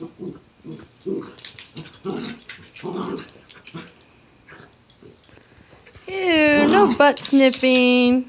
Ew, no butt sniffing.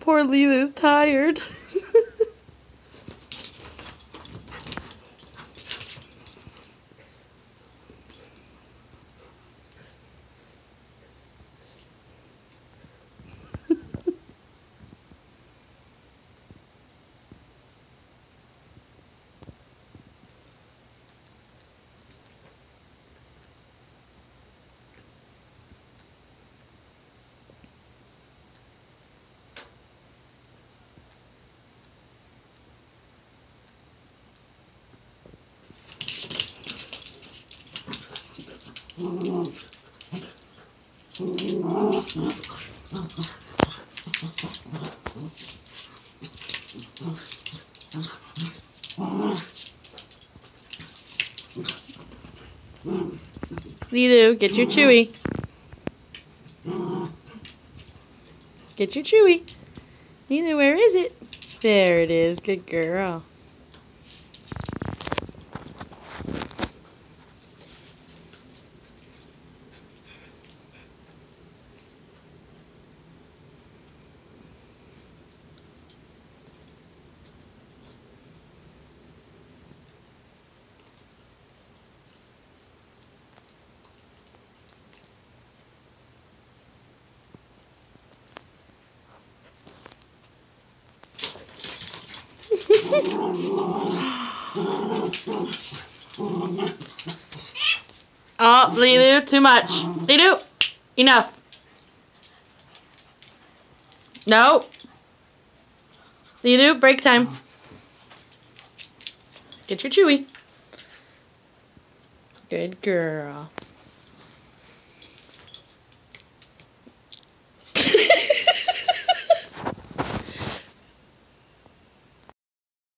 Poor Leeloo's tired. Leeloo, get your chewy. Get your chewy. Leeloo, where is it? There it is. Good girl. Oh, Leeloo, too much. Leeloo, enough. No. Leeloo, break time. Get your chewy. Good girl.